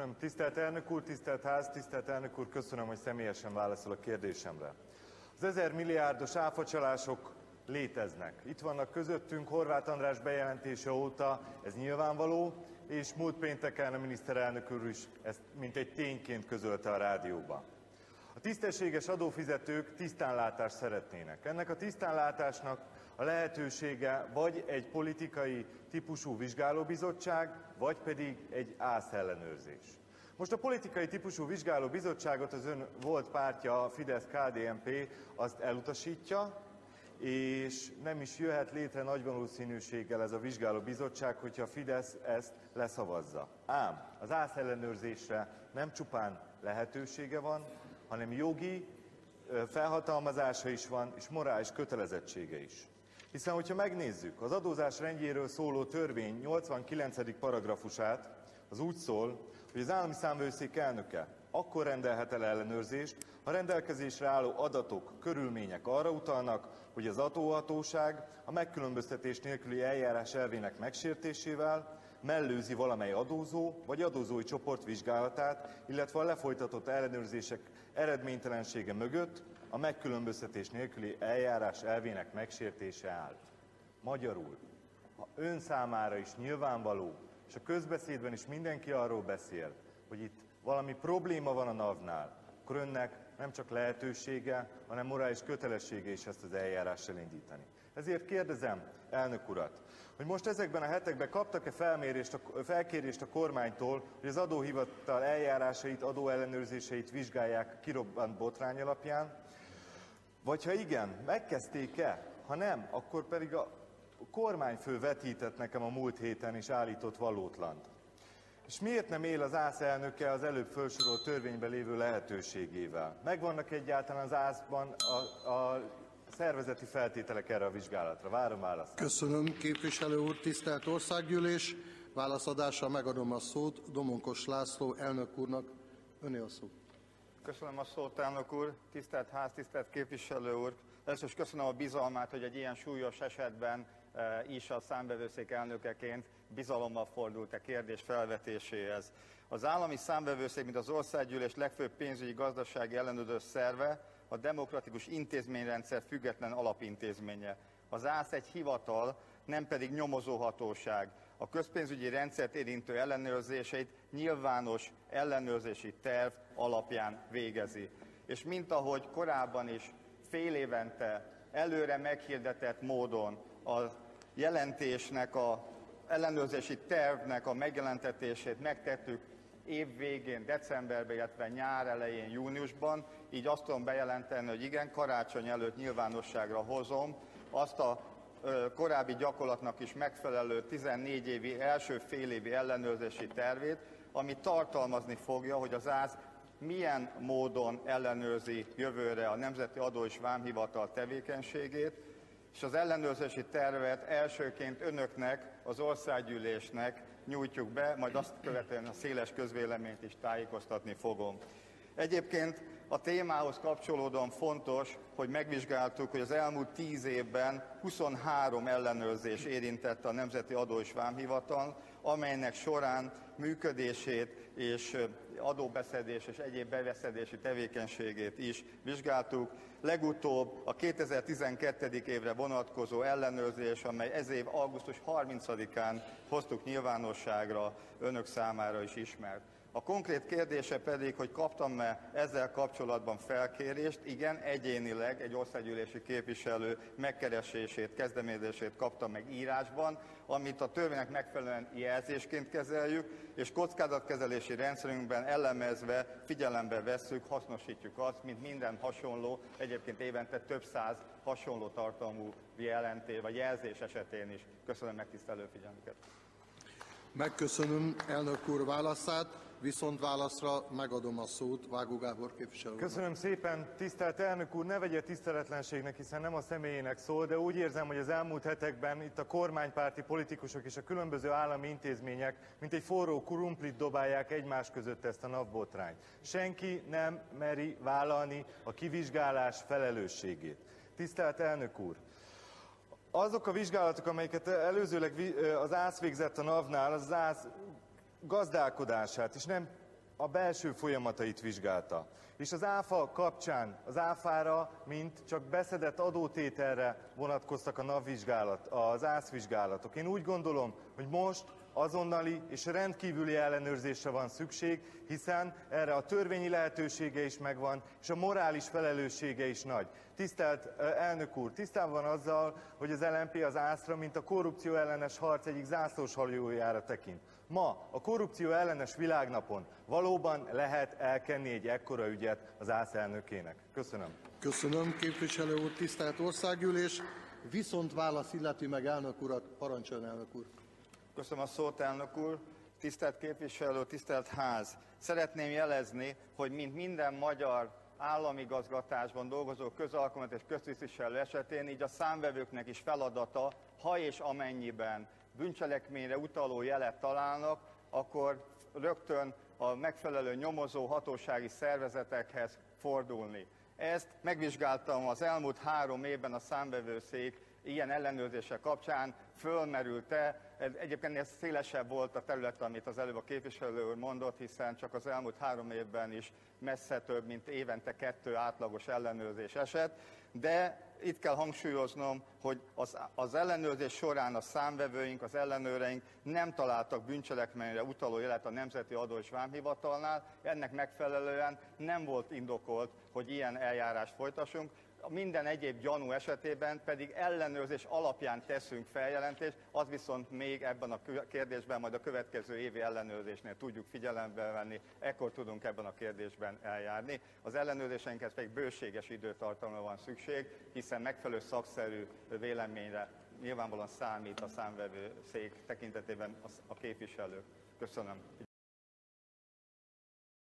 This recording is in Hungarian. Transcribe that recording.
Köszönöm, tisztelt elnök úr, tisztelt ház, tisztelt elnök úr, köszönöm, hogy személyesen válaszol a kérdésemre. Az ezer milliárdos áfacsalások léteznek. Itt vannak közöttünk Horváth András bejelentése óta, ez nyilvánvaló, és múlt pénteken a miniszterelnök úr is ezt mint egy tényként közölte a rádióban. A tisztességes adófizetők tisztánlátást szeretnének. Ennek a tisztánlátásnak a lehetősége vagy egy politikai típusú vizsgálóbizottság, vagy pedig egy ászellenőrzés. Most a politikai típusú vizsgálóbizottságot az ön volt pártja, a Fidesz-KDNP azt elutasítja, és nem is jöhet létre nagy valószínűséggel ez a vizsgálóbizottság, hogyha a Fidesz ezt leszavazza. Ám az ászellenőrzésre nem csupán lehetősége van, hanem jogi felhatalmazása is van, és morális kötelezettsége is. Hiszen, hogyha megnézzük az adózás rendjéről szóló törvény 89. paragrafusát, az úgy szól, hogy az állami számvőszék elnöke akkor rendelhet el ellenőrzést, ha rendelkezésre álló adatok, körülmények arra utalnak, hogy az adóhatóság a megkülönböztetés nélküli eljárás elvének megsértésével mellőzi valamely adózó vagy adózói csoport vizsgálatát, illetve a lefolytatott ellenőrzések eredménytelensége mögött a megkülönböztetés nélküli eljárás elvének megsértése állt. Magyarul, ha ön számára is nyilvánvaló, és a közbeszédben is mindenki arról beszél, hogy itt valami probléma van a NAV-nál, akkor önnek nem csak lehetősége, hanem morális kötelessége is ezt az eljárást elindítani. Ezért kérdezem elnök urat, hogy most ezekben a hetekben kaptak-e felmérést, felkérést a kormánytól, hogy az adóhivatal eljárásait, adóellenőrzéseit vizsgálják kirobbant botrány alapján, vagy ha igen, megkezdték-e? Ha nem, akkor pedig a kormányfő vetített nekem a múlt héten és állított valótlant. És miért nem él az ÁSZ elnöke az előbb felsorolt törvényben lévő lehetőségével? Megvannak egyáltalán az ÁSZ-ban a, a szervezeti feltételek erre a vizsgálatra? Várom választ. Köszönöm, képviselő úr, tisztelt országgyűlés. Válaszadásra megadom a szót Domonkos László elnök úrnak. Öné a szó. Köszönöm a szót, elnök úr, tisztelt ház, tisztelt képviselő úr. Először is köszönöm a bizalmát, hogy egy ilyen súlyos esetben e, is a számbevőszék elnökeként bizalommal fordult a kérdés felvetéséhez. Az állami számbevőszék, mint az országgyűlés legfőbb pénzügyi gazdasági ellenőrző szerve, a demokratikus intézményrendszer független alapintézménye. Az ÁSZ egy hivatal, nem pedig nyomozóhatóság. A közpénzügyi rendszert érintő ellenőrzéseit nyilvános ellenőrzési terv alapján végezi. És mint ahogy korábban is fél évente előre meghirdetett módon a jelentésnek, a ellenőrzési tervnek a megjelentetését megtettük év végén, decemberben, illetve nyár elején, júniusban, így azt tudom bejelenteni, hogy igen, karácsony előtt nyilvánosságra hozom azt a korábbi gyakorlatnak is megfelelő 14 évi első félévi ellenőrzési tervét, ami tartalmazni fogja, hogy az ÁSZ milyen módon ellenőrzi jövőre a Nemzeti Adó és Vámhivatal tevékenységét, és az ellenőrzési tervet elsőként önöknek, az országgyűlésnek nyújtjuk be, majd azt követően a széles közvéleményt is tájékoztatni fogom. Egyébként a témához kapcsolódóan fontos, hogy megvizsgáltuk, hogy az elmúlt tíz évben 23 ellenőrzés érintette a Nemzeti Adó és Vámhivatal, amelynek során működését és adóbeszedés és egyéb beveszedési tevékenységét is vizsgáltuk. Legutóbb a 2012. évre vonatkozó ellenőrzés, amely ez év augusztus 30-án hoztuk nyilvánosságra, önök számára is ismert. A konkrét kérdése pedig, hogy kaptam-e ezzel kapcsolatban felkérést. Igen, egyénileg egy országgyűlési képviselő megkeresését, kezdeményezését kaptam meg írásban, amit a törvénynek megfelelően jelzésként kezeljük, és kockázatkezelési rendszerünkben elemezve figyelembe vesszük, hasznosítjuk azt, mint minden hasonló, egyébként évente több száz hasonló tartalmú jelenté vagy jelzés esetén is. Köszönöm megtisztelő figyelmüket. Megköszönöm elnök úr válaszát. Viszont válaszra megadom a szót Vágó Gábor képviselő. Köszönöm szépen, tisztelt elnök úr, ne vegye tiszteletlenségnek, hiszen nem a személyének szól, de úgy érzem, hogy az elmúlt hetekben itt a kormánypárti politikusok és a különböző állami intézmények, mint egy forró kurumplit dobálják egymás között ezt a napbotrányt. Senki nem meri vállalni a kivizsgálás felelősségét. Tisztelt elnök úr, azok a vizsgálatok, amelyeket előzőleg az ÁSZ végzett a NAV-nál, az, az ÁSZ gazdálkodását, és nem a belső folyamatait vizsgálta. És az áfa kapcsán az áfára, mint csak beszedett adótételre vonatkoztak a NAV vizsgálat, az ászvizsgálatok. Én úgy gondolom, hogy most azonnali és rendkívüli ellenőrzésre van szükség, hiszen erre a törvényi lehetősége is megvan, és a morális felelőssége is nagy. Tisztelt elnök úr, tisztában van azzal, hogy az LNP az ászra, mint a korrupció ellenes harc egyik zászlós hajójára tekint. Ma a korrupció ellenes világnapon valóban lehet elkenni egy ekkora ügyet az ász elnökének. Köszönöm. Köszönöm, képviselő úr, tisztelt országgyűlés. Viszont válasz illeti meg elnök urat, parancsoljon elnök úr. Köszönöm a szót, elnök úr. Tisztelt képviselő, tisztelt ház! Szeretném jelezni, hogy mint minden magyar államigazgatásban dolgozó közalkalmat és köztisztviselő esetén, így a számvevőknek is feladata, ha és amennyiben bűncselekményre utaló jelet találnak, akkor rögtön a megfelelő nyomozó hatósági szervezetekhez fordulni. Ezt megvizsgáltam az elmúlt három évben a számvevőszék ilyen ellenőrzése kapcsán. Fölmerült-e, egyébként ez szélesebb volt a terület, amit az előbb a képviselő úr mondott, hiszen csak az elmúlt három évben is messze több, mint évente kettő átlagos ellenőrzés esett, de itt kell hangsúlyoznom, hogy az, az ellenőrzés során a számvevőink, az ellenőreink nem találtak bűncselekményre utaló jelet a Nemzeti Adó és Vámhivatalnál, ennek megfelelően nem volt indokolt, hogy ilyen eljárást folytassunk minden egyéb gyanú esetében pedig ellenőrzés alapján teszünk feljelentést, az viszont még ebben a kérdésben majd a következő évi ellenőrzésnél tudjuk figyelembe venni, ekkor tudunk ebben a kérdésben eljárni. Az ellenőrzéseinkhez pedig bőséges időtartamra van szükség, hiszen megfelelő szakszerű véleményre nyilvánvalóan számít a számvevő szék tekintetében a képviselő. Köszönöm.